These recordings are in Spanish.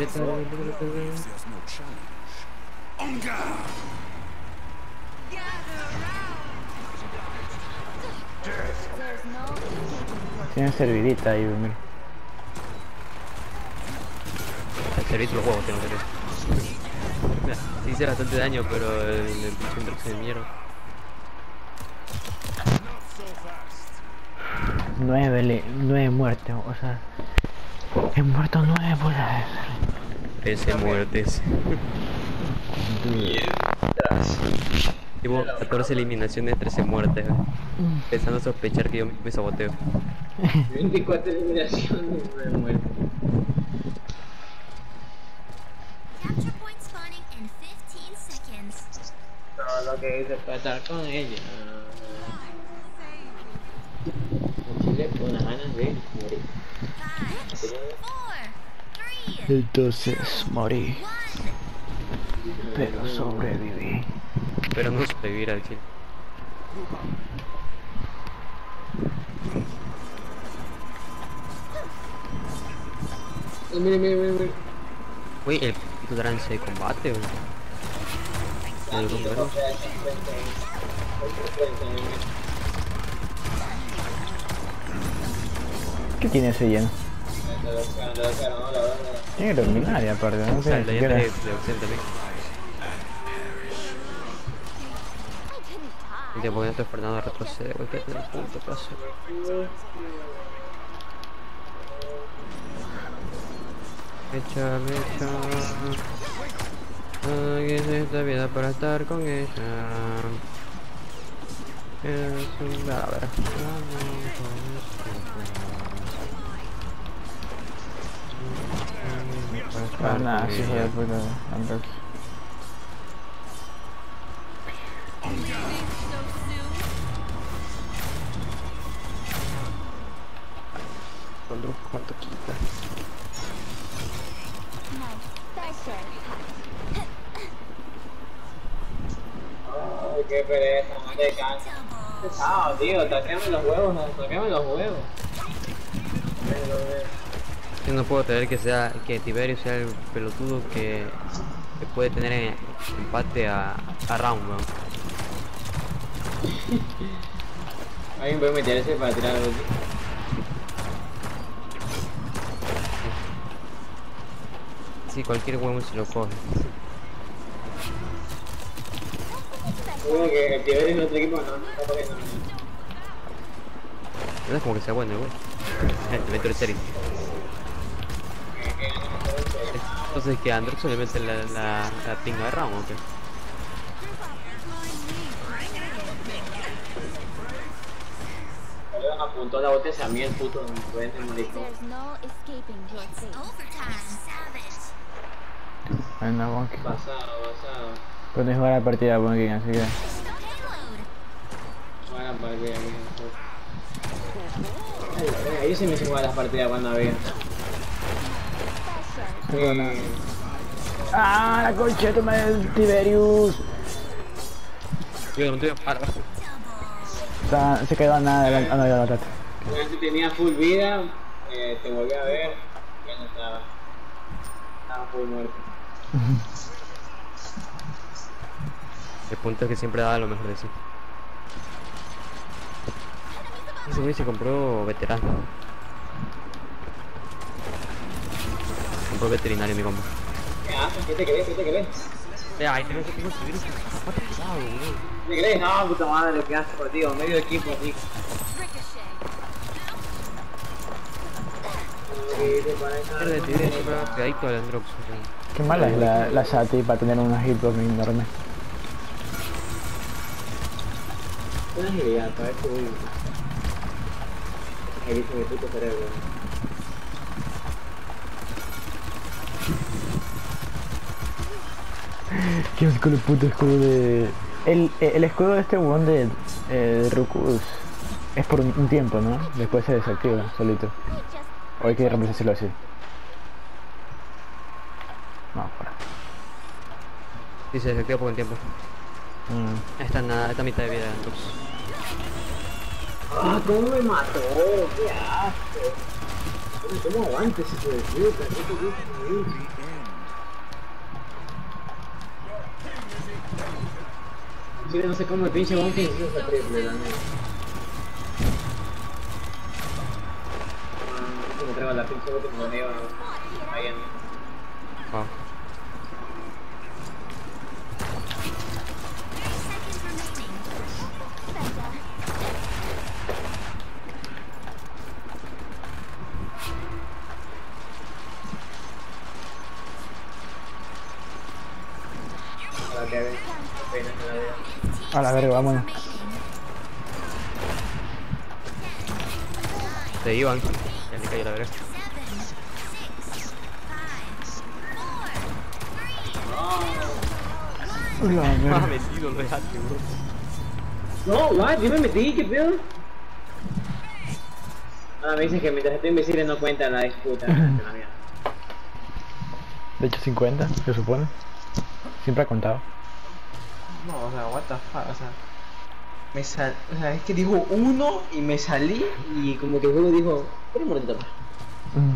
Meta. Tiene servidita ahí, mira. El servicio los huevos tengo que Sí hice bastante daño, pero el, el pinche de mierda. Nueve, le, nueve muertes, o sea. He muerto nueve por Ese muertes. Llevo 14 eliminaciones, 13 muertes. eh. Empezando a sospechar que yo me saboteo. 24 eliminaciones, me muero. Capture point spawning in 15 seconds. Todo lo que dice para estar con ella. Chile, con unas ganas de morir. Entonces morí, pero sobreviví. Pero no sobrevivir al chile. Mire, mire, mire, mire. Uy, el puto trance de combate, número. ¿Qué tiene ese lleno? Tiene que terminar y aparte, no sé ni de. Y te pones Fernando a retroceder, güey, que el punto paso. Mecha, mecha. Ay, es esta vida para estar con ella. Es un cadáver. Ah, nada, sí, hijo de puta, Androx. ¿Cuánto, cuánto quita? Ay, qué pereza, no te. Pesado, tío, taqueame los huevos, no, taqueame los huevos. Pero, Yo no puedo creer que sea que Tiberio sea el pelotudo que, que puede tener en- empate a, a Round, weón. Alguien puede meterse para tirar algo. Sí, cualquier huevo se lo coge. Uno que el Tiberio en otro equipo no, no está poniendo. No es como que sea bueno, güey. Te meto el serie. Entonces, que a Androx le mete la, la, la pinga de Round, ¿o qué? Le apuntó la botella a mí el puto influente maricón. There's no escaping your fate. Overtime. Savage. Ay, no. Pasado, pasado. Puedes jugar la partida, Bonky, así que. Buena partida, mira. Ahí se me hizo jugar las partidas cuando había. ¡Ah, la concheta del Tiberius! Yo no te voy a parar. Está- se quedó a nada de la. Ah, no, ya. Una si tenía full vida, eh, te volví a ver, ya no estaba. Estaba full muerto. El punto es que siempre daba lo mejor de sí. Ese güey se compró veterano. Compró veterinario mi combo. ¿Qué haces? ¿Qué te crees? ¿Qué te crees? Vea, ahí tengo que que subir Aparte pesado, güey. ¿Qué te crees? No, puta madre, ¿qué haces, por tío? Medio equipo así. Pierde Tiberio, siempre va pegadito al Androx. o sea. Qué mala es la, la Sati para tener una hitbox enorme. Una agilidad, para ver voy. Agiliza mi puto cerebro. ¿Qué es con el puto escudo de. El, el escudo de este weón de, eh, de Rukus es por un, un tiempo, ¿no? Después se desactiva solito. O hay que reemplazárselo así. No, para. Sí, se desactiva por el tiempo. Mm. Está nada, esta mitad de vida. ¡Ah, cómo me mató! ¡Qué asco! ¿Cómo aguanta ese hijo Chile no sé cómo el pinche Monkey hizo esa triple, la neta. Ah, como traigo la pinche última me iba ahí en... Wow. A la verga, vámonos. Se iban. Ya le cayó la verga. La Ah, metido, lo dejaste, bro. No, what? Yo me metí, ¿qué pedo? Ah, me dicen que mientras estoy invisible no cuenta la disputa. La mierda. De hecho 50, se supone. Siempre ha contado. No, o sea, what the fuck, o sea. Me sal... O sea, es que dijo uno y me salí. Y como que el juego dijo, espera un momentito más. Mm.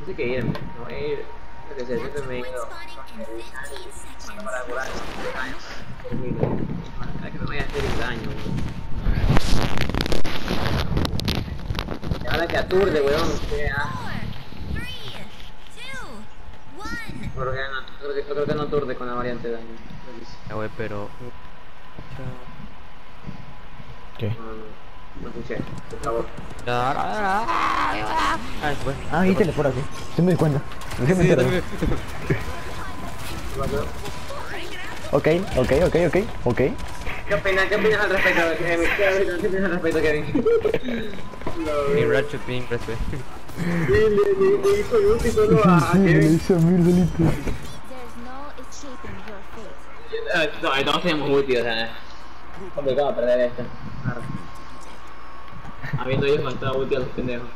Dice que irme, no voy a ir. Lo que sea, siempre me he ido. Spawning in 15 seconds. Para curar. Para que no me a hacer daño, weón. Y ahora que aturde, weón. que, ah, Creo que no, creo que, creo que no aturde con la variante de daño. Ya, güey, pero. ¿Qué? No, no, no escuché, por favor. Ah, se fue. Ah, ahí teleport aquí. Sí me di cuenta. Me Sí, yo enteré. también. Ok, ok, ok, ok, ok. ¿Qué opinas, qué opinas al respecto, Kevin? ¿Qué opinas, al respecto, Kevin? Ni Ratchet ni Impress, Le, le, le, le hizo el ulti solo a Kevin. hizo mil. There's no. Eh, todos tenemos ulti, o sea, es complicado perder esto. Habiendo ellos matado ulti a los pendejos.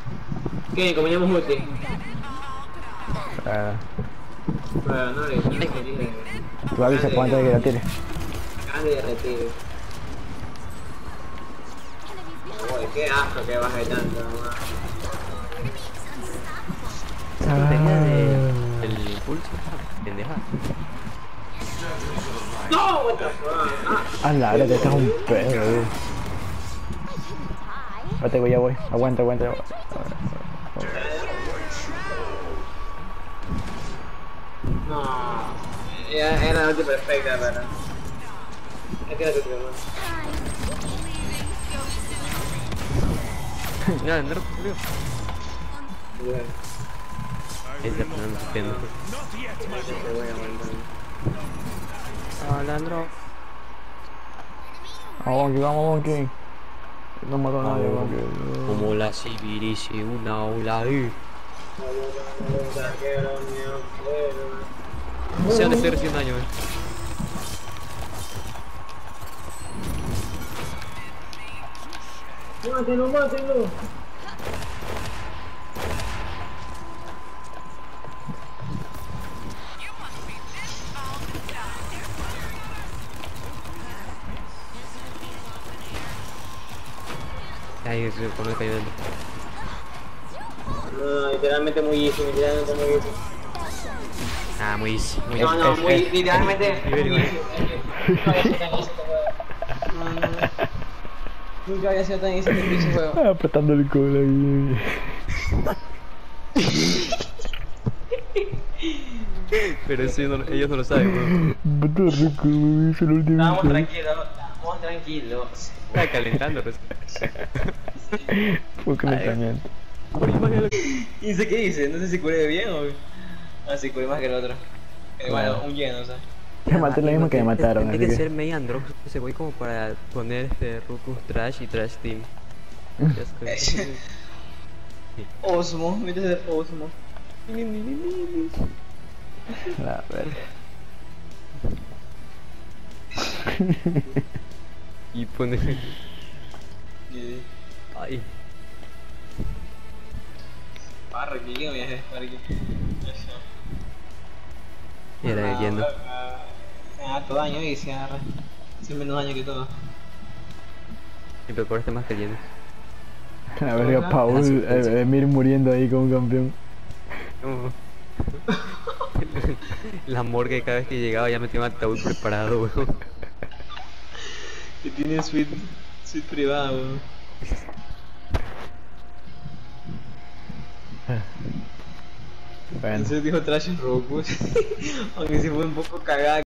¿Qué? Combinamos ulti. Ah, Pero no le dije, tú avisas cuánto de que la tires. grande de retiro. Uy, qué asco que baje tanto, mamá. Tenía de, el impulso. Pendeja. No. Ah, A la hora, te estás un pedo, eh. Espérate, güey, ya voy. Aguanta, aguanta. no. Ya era la ulti perfecta, pero. Es que era tu. Mira, tío. Ese Fernando estupendo. te voy a aguantar. Hola, Andro. Vamos aquí, vamos aquí. No mató a nadie, vamos aquí. Como la Sibirici, una ola, eh. No sé dónde estoy recibiendo daño, eh. Mátelo, mátelo. Cayó dentro. No, literalmente muy easy, literalmente muy easy. Ah, muy easy. Muy No, easy. no, muy, literalmente muy Nivel, easy. Nunca había sido tan easy este juego. No, no. Nunca había sido tan easy este pinche juego. Ah, apretando el culo ahí. Pero eso ellos no, ellos no lo saben, último. Estábamos tranquilos, estábamos tranquilos. Está calentando, pues. Fue calentamiento. Y sé qué dice, no sé si curé bien o. Ah, sí, curé más que el otro. Igual, Claro. un lleno, o sea. Ya maté lo mismo que me mataron, Tiene que que. ser medio Androx ese güey como para poner este Rukus Trash y Trash Team. Que- Osmo, vete a ser Osmo. La verga. y pone. Ay. Parra, que yo para que. Y era leyendo. Ah, todo daño y se agarra. Hace menos daño que todo. Y pero por este más que leyendo. La verga, Paul, eh, Emir muriendo ahí como un campeón. No. La morgue cada vez que llegaba ya me tenía un ataúd preparado, weón. Que tiene suite, suite privada, weón. Bueno. Entonces dijo Trash Roku. Aunque sí fue un poco cagada